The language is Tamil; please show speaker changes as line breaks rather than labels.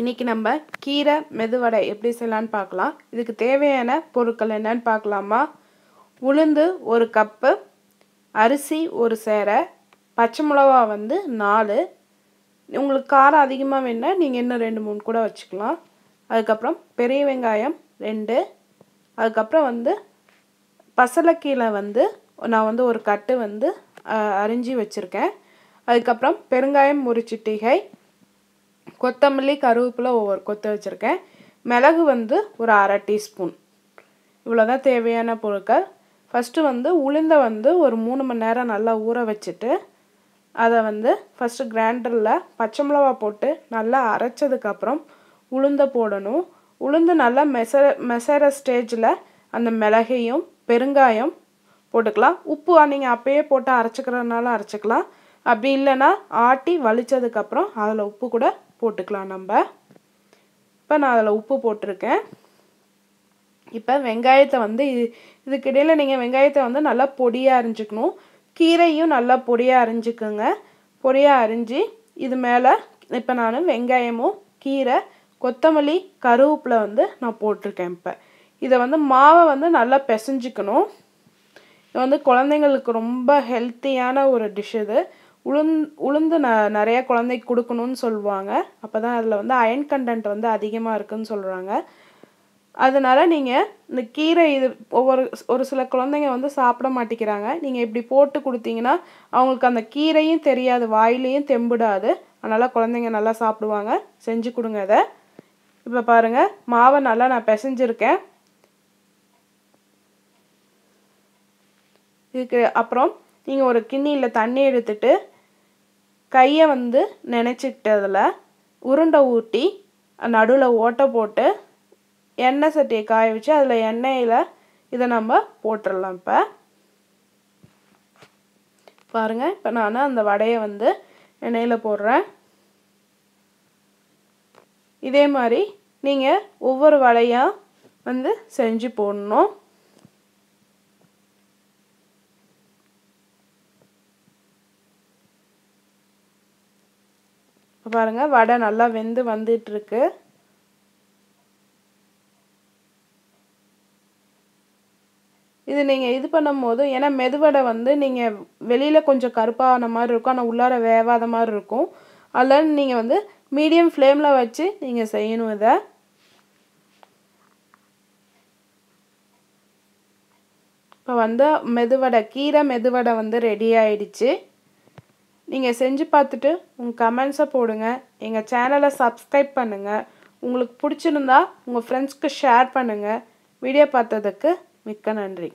இன்றைக்கி நம்ம கீரை மெதுவடை எப்படி செய்யலான்னு பார்க்கலாம். இதுக்கு தேவையான பொருட்கள் என்னன்னு பார்க்கலாமா? உளுந்து ஒரு கப்பு அரிசி ஒரு சேரை பச்சை மிளகா வந்து நாலு. உங்களுக்கு காரம் அதிகமாக வேணால் நீங்கள் இன்னும் ரெண்டு மூணு கூட வச்சுக்கலாம். அதுக்கப்புறம் பெரிய வெங்காயம் ரெண்டு. அதுக்கப்புறம் வந்து பசலைக்கீரை வந்து நான் வந்து ஒரு கட்டு வந்து அரிஞ்சு வச்சுருக்கேன். அதுக்கப்புறம் பெருங்காயம் ஒரு சிட்டிகை கொத்தமல்லி கருவேப்பிலை ஒவ்வொரு கொத்து வச்சுருக்கேன். மிளகு வந்து ஒரு அரை டீஸ்பூன். இவ்வளோதான் தேவையான பொருட்கள். ஃபஸ்ட்டு வந்து உளுந்தை வந்து ஒரு மூணு மணி நேரம் நல்லா ஊற வச்சுட்டு அதை வந்து ஃபஸ்ட்டு கிரைண்டரில் பச்சை மிளகா போட்டு நல்லா அரைச்சதுக்கப்புறம் உளுந்தை போடணும். உளுந்து நல்லா மெசர மெசர ஸ்டேஜில் அந்த மிளகையும் பெருங்காயம் போட்டுக்கலாம். உப்பு நீங்கள் அப்பயே போட்டு அரைச்சிக்கிறதுனால அரைச்சிக்கலாம். அப்படி இல்லைன்னா ஆட்டி வலிச்சதுக்கப்புறம் அதில் உப்பு கூட போட்டுக்கலாம் நம்ம. இப்போ நான் அதில் உப்பு போட்டிருக்கேன். இப்போ வெங்காயத்தை வந்து இது இதுக்கிடையில் நீங்கள் வெங்காயத்தை வந்து நல்லா பொடியாக அரிஞ்சிக்கணும். கீரையும் நல்லா பொடியாக அரிஞ்சுக்குங்க. பொடியாக அரிஞ்சு இது மேலே இப்போ நான் வெங்காயமும் கீரை கொத்தமல்லி கருவேப்பில் வந்து நான் போட்டிருக்கேன் இப்போ. இதை வந்து மாவை வந்து நல்லா பிசைஞ்சிக்கணும். இது வந்து குழந்தைங்களுக்கு ரொம்ப ஹெல்த்தியான ஒரு டிஷ் இது. உளுந் உளுந்து ந நிறைய குழந்தைக்கு கொடுக்கணும்னு சொல்லுவாங்க. அப்போ தான் அதில் வந்து அயன் கண்டென்ட் வந்து அதிகமாக இருக்குன்னு சொல்கிறாங்க அதனால் நீங்கள் இந்த கீரை இது ஒவ்வொரு ஒரு சில குழந்தைங்க வந்து சாப்பிட மாட்டேங்கிறாங்க. நீங்கள் இப்படி போட்டு கொடுத்தீங்கன்னா அவங்களுக்கு அந்த கீரையும் தெரியாது வாயிலையும் தெம்பிடாது. அதனால் குழந்தைங்க நல்லா சாப்பிடுவாங்க. செஞ்சு கொடுங்க அதை இப்போ பாருங்கள் மாவை நல்லா நான் பிசைஞ்சிருக்கேன். இதுக்கு அப்புறம் நீங்கள் ஒரு கிண்ணியில் தண்ணி எடுத்துட்டு கையை வந்து நினச்சிக்கிட்டதில் உருண்டை ஊட்டி நடுவில் ஓட்டை போட்டு எண்ணெய் சட்டியை காய வச்சு அதில் எண்ணெயில் இதை நம்ம போட்டுடலாம் இப்போ. பாருங்கள் இப்போ நான் அந்த வடையை வந்து எண்ணெயில் போடுறேன். இதே மாதிரி நீங்கள் ஒவ்வொரு வடையாக வந்து செஞ்சு போடணும். பாருங்கள் வடை நல்லா வெந்து வந்துட்டுருக்கு. இது நீங்கள் இது பண்ணும்போது ஏன்னா மெதுவடை வந்து நீங்கள் வெளியில் கொஞ்சம் கருப்பான மாதிரி இருக்கும் ஆனால் உள்ளார வேவாத மாதிரி இருக்கும். அதில் நீங்கள் வந்து மீடியம் ஃப்ளேமில் வச்சு நீங்கள் செய்யணும் இதை. இப்போ வந்து மெதுவடை கீரை மெதுவடை வந்து ரெடி ஆயிடுச்சு. நீங்கள் செஞ்சு பார்த்துட்டு உங்கள் கமெண்ட்ஸை போடுங்க. எங்கள் சேனலை சப்ஸ்கிரைப் பண்ணுங்கள் உங்களுக்கு பிடிச்சிருந்தா உங்கள் ஃப்ரெண்ட்ஸ்க்கு ஷேர் பண்ணுங்கள் வீடியோ பார்த்ததுக்கு மிக்க நன்றி.